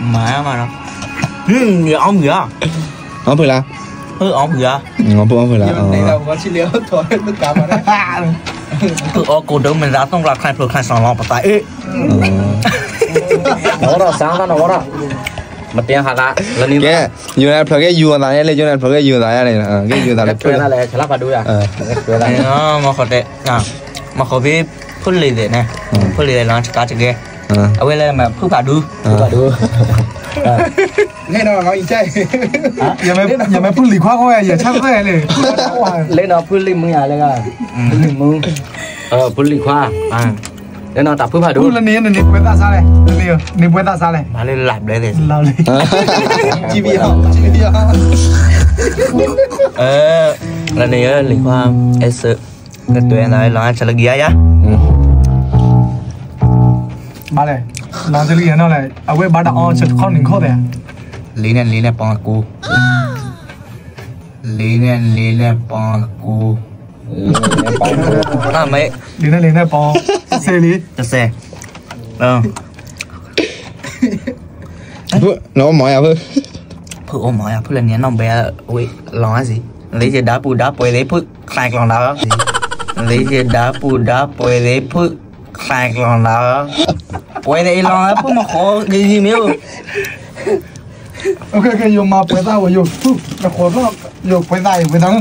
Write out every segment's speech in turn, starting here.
Mẹ mày rồi Ừ, dạ ông dạ Ông phải làm Ừ, ông dạ ông bụng ông phải làm ờ. Này là có chỉ liễu thôi, tất cả mà đấy Cứ ô cô đứng mình ra xong là khai phược khai sòng lòng bà tay Ê ờ. Nó đó, sáng ra nó đó mà tiếng hạt lại lần này cái vừa này phải cái vừa này lên cho nên phải cái vừa này này ờ, cái vừa này cái này khá là đuôi à cái này nó mà khó tệ à mà khó biết phun lì thế này ừ. phun lì thế nó chắc chắn cái awele ma phupa du phupa du lên à. à. nó ngồi chơi giờ mày giờ mày phun lì khoa khoe giờ chắc khoe này lên nó phun lì mương nhà lên à. ừ. phun lì mương ờ phun lì khoa à nên nó tập phun phải đúng phun lên nè nè quên ta sao này liều nè quên sao này mà lên làm đấy thì làm đi chỉ biết không chỉ ờ lần này lì khoa em sợ nên tụi em nói là anh sẽ là ghé มาเลยลองจะเรียนอเลยเอาไว้บาดาออนจะข้อหนึ่งข้อียวลีเนลีเนปองกูลีเนลีเนปองกูน่าไหมลีเนลีเนปองเซรีจะเซเออพู่น้องหมอยอ่ะเพื่อพูโอ้หมอยอ่ะเพื่องนี้น้องเบลโอ้ยร้องสิลีจะดับปูดับปวยเลยเพื่อคลายกลองดาวสิลีจะดับปูดับปวยเลยเพื่อคลายกลองดาว Puede ir lo es como joder, que mío. Ok, ok, yo más pueda, yo, me jodo, yo pueda, yo pueda.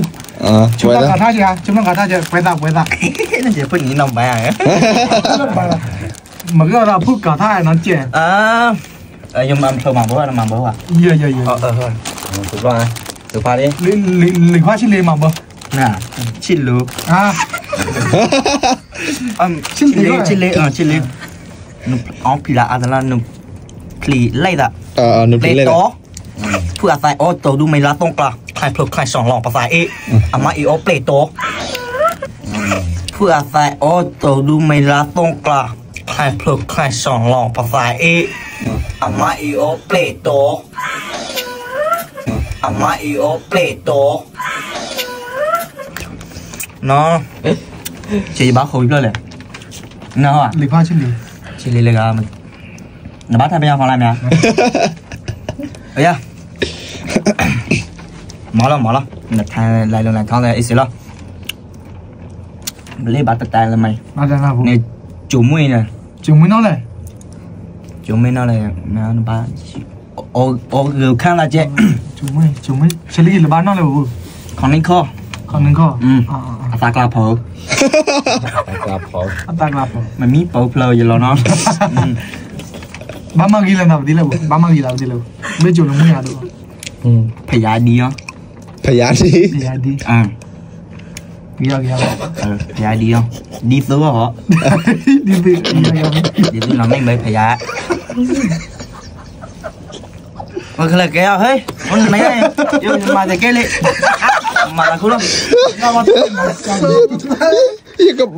Ờ, chúng ta cả chưa? Chúng ta cả chưa? Quay ra, quay ra. Nó chỉ phải nhìn nồng bài à? Mà cái đó phút cả thai nó chè. À, à nhưng mà thôi mà bố là mà bố à? Dạ dạ dạ. Ờ ờ. Tụi qua ai? Tụi đi. Linh linh linh qua xin lên mà bố. Nè, xin lú. À. Xin lê, xin lê, ờ xin lê. นุอ๋อ u m p i l a adalah numpli leda. Uh, n u m p l ล่ e d a ผู้อาศัยโอ้ตัวดูไม่ละตรงกลางใครเพลใครสองหลองภาษาเออามาอีโอเปลโตผู้อาศัยโอ้ตัวดูไม่ละตรงกลางใครเพลใครสองหลองภาษาเออามาอีโอเปลโตอามาอีโอเปลโตเนาะเจ๊บ้าโควิดเลยเนาะหรือพ่อชืิ้นนี้ chỉ lì là mình nó bắt hai bên nhau phòng làm nhà bây à, mở lắm mở lắm mình thay lại lần này thằng này ít xíu lắm lấy bắt tay là mày bắt tay là này chủ mui nè chủ mui nó này chủ mui nó này nó nó ba ô ô gửi khăn là chị chủ mui chủ mui chỉ lấy là bán nó là vụ còn nên kho còn nên kho ừ à, à. ตากลาโพตากลาโพตากลาโพมันมีโพเพลอยู่แล้วเนาะบ้ามากี่เลนะดีแล้วบ้ามากี่เลาดีแล้วไม่จุลมุยอ่ะดูพยาดีอ่ะพยาดีพยาดี อ่าเกี่ยวเกี่ยพยาดีอ่ะดีซื้อเหรอดีซื้อดีซื้อดีซื้อเราไม่ไปพยามันคืออะไรแกเฮ้ยมันไหนเยองมาแต่แกเลย Maradona. Maradona. Maradona. Maradona.